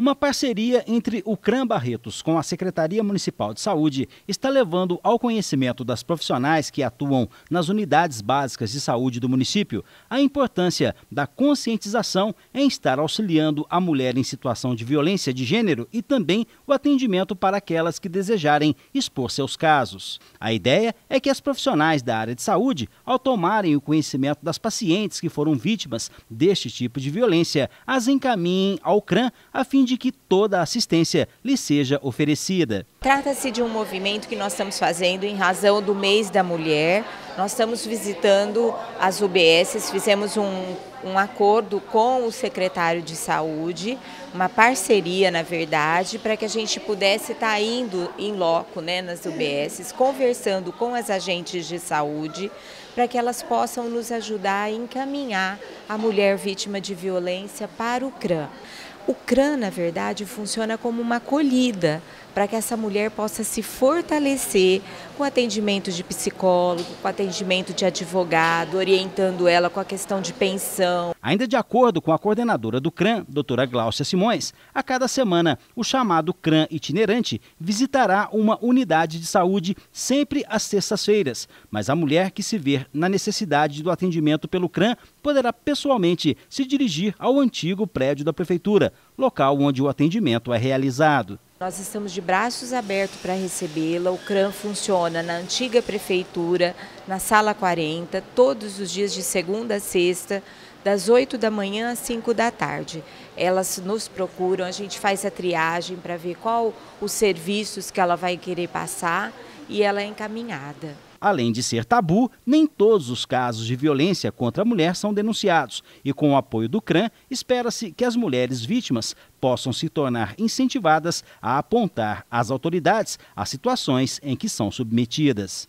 Uma parceria entre o CRAM Barretos com a Secretaria Municipal de Saúde está levando ao conhecimento das profissionais que atuam nas unidades básicas de saúde do município a importância da conscientização em estar auxiliando a mulher em situação de violência de gênero e também o atendimento para aquelas que desejarem expor seus casos. A ideia é que as profissionais da área de saúde, ao tomarem o conhecimento das pacientes que foram vítimas deste tipo de violência, as encaminhem ao CRAM a fim de que toda a assistência lhe seja oferecida. Trata-se de um movimento que nós estamos fazendo em razão do mês da mulher. Nós estamos visitando as UBSs, fizemos um, um acordo com o secretário de saúde, uma parceria, na verdade, para que a gente pudesse estar tá indo em loco né, nas UBSs, conversando com as agentes de saúde, para que elas possam nos ajudar a encaminhar a mulher vítima de violência para o CRAM. O CRAN, na verdade, funciona como uma acolhida para que essa mulher possa se fortalecer com atendimento de psicólogo, com atendimento de advogado, orientando ela com a questão de pensão. Ainda de acordo com a coordenadora do CRAN, doutora Gláucia Simões, a cada semana o chamado CRAN itinerante visitará uma unidade de saúde sempre às sextas-feiras, mas a mulher que se ver na necessidade do atendimento pelo CRAN poderá pessoalmente se dirigir ao antigo prédio da prefeitura, local onde o atendimento é realizado. Nós estamos de braços abertos para recebê-la. O CRAM funciona na antiga prefeitura, na sala 40, todos os dias de segunda a sexta, das 8 da manhã às 5 da tarde. Elas nos procuram, a gente faz a triagem para ver qual os serviços que ela vai querer passar e ela é encaminhada. Além de ser tabu, nem todos os casos de violência contra a mulher são denunciados. E com o apoio do CRAM, espera-se que as mulheres vítimas possam se tornar incentivadas a apontar às autoridades as situações em que são submetidas.